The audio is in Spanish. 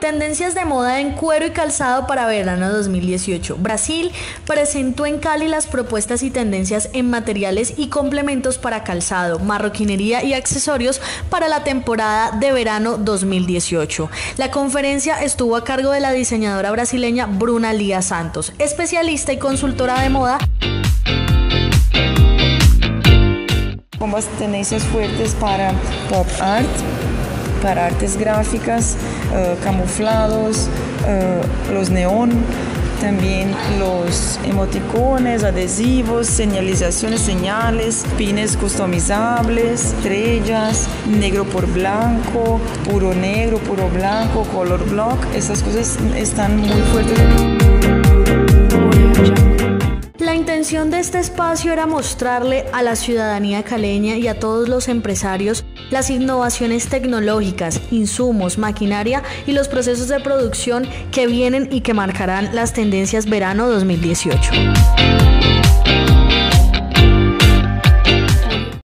Tendencias de moda en cuero y calzado para verano 2018. Brasil presentó en Cali las propuestas y tendencias en materiales y complementos para calzado, marroquinería y accesorios para la temporada de verano 2018. La conferencia estuvo a cargo de la diseñadora brasileña Bruna Lía Santos, especialista y consultora de moda las tendencias fuertes para pop art, para artes gráficas, eh, camuflados, eh, los neón, también los emoticones, adhesivos, señalizaciones, señales, pines customizables, estrellas, negro por blanco, puro negro, puro blanco, color block. Esas cosas están muy fuertes. La intención de este espacio era mostrarle a la ciudadanía caleña y a todos los empresarios las innovaciones tecnológicas, insumos, maquinaria y los procesos de producción que vienen y que marcarán las tendencias verano 2018.